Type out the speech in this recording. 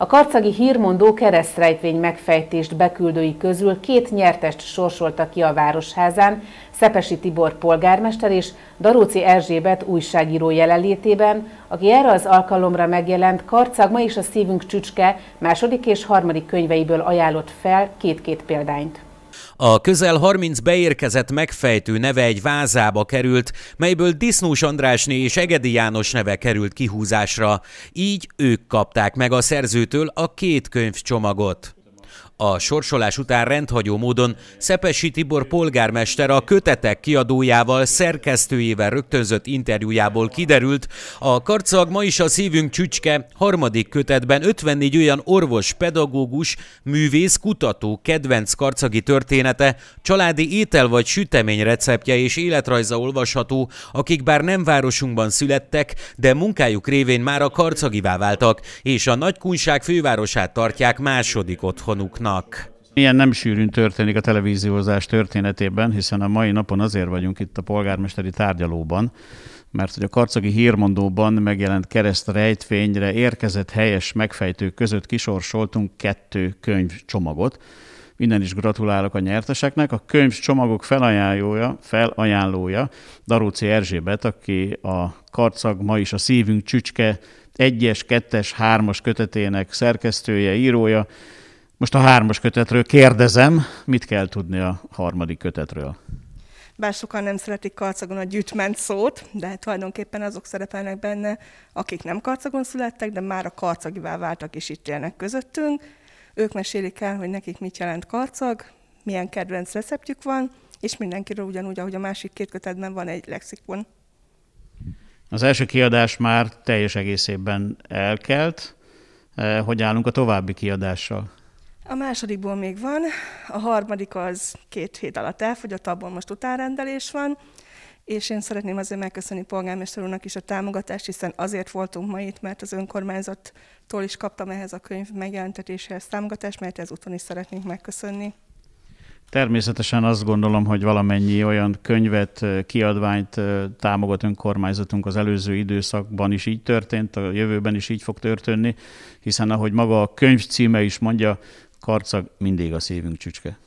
A karcagi hírmondó keresztrejtvény megfejtést beküldői közül két nyertest sorsolta ki a Városházán, Szepesi Tibor polgármester és Daróci Erzsébet újságíró jelenlétében, aki erre az alkalomra megjelent Karcag ma is a szívünk csücske második és harmadik könyveiből ajánlott fel két-két példányt. A közel 30 beérkezett megfejtő neve egy vázába került, melyből Disznós Andrásné és Egedi János neve került kihúzásra. Így ők kapták meg a szerzőtől a két könyvcsomagot. A sorsolás után rendhagyó módon Szepesi Tibor polgármester a kötetek kiadójával, szerkesztőjével rögtönzött interjújából kiderült, a karcag ma is a szívünk csücske harmadik kötetben 54 olyan orvos, pedagógus, művész, kutató, kedvenc karcagi története, családi étel vagy sütemény receptje és életrajza olvasható, akik bár nem városunkban születtek, de munkájuk révén már a karcagivá váltak, és a nagykunság fővárosát tartják második otthonuknak vannak. Ilyen nem sűrűn történik a televíziózás történetében, hiszen a mai napon azért vagyunk itt a polgármesteri tárgyalóban, mert hogy a karcagi hírmondóban megjelent kereszt rejtvényre érkezett helyes megfejtők között kisorsoltunk kettő könyvcsomagot. Minden is gratulálok a nyerteseknek. A könyvcsomagok felajánlója, felajánlója Daróci Erzsébet, aki a Karcag ma is a szívünk csücske egyes, kettes, hármas kötetének szerkesztője, írója, most a hármas kötetről kérdezem, mit kell tudni a harmadik kötetről? Bár sokan nem szeretik karcagon a gyűjtment szót, de tulajdonképpen azok szerepelnek benne, akik nem karcagon születtek, de már a karcagivá váltak és itt élnek közöttünk. Ők mesélik el, hogy nekik mit jelent karcag, milyen kedvenc receptjük van, és mindenkiről ugyanúgy, ahogy a másik két kötetben van egy lexikon. Az első kiadás már teljes egészében elkelt. Eh, hogy állunk a további kiadással? A másodikból még van, a harmadik az két hét alatt elfogyott, abból most utánrendelés van, és én szeretném azért megköszönni polgármester úrnak is a támogatást, hiszen azért voltunk ma itt, mert az önkormányzattól is kaptam ehhez a könyv megjelentetéséhez támogatást, mert ezúton is szeretnénk megköszönni. Természetesen azt gondolom, hogy valamennyi olyan könyvet, kiadványt támogat önkormányzatunk az előző időszakban is így történt, a jövőben is így fog történni, hiszen ahogy maga a könyv címe is mondja, karcag mindig a szívünk csücske.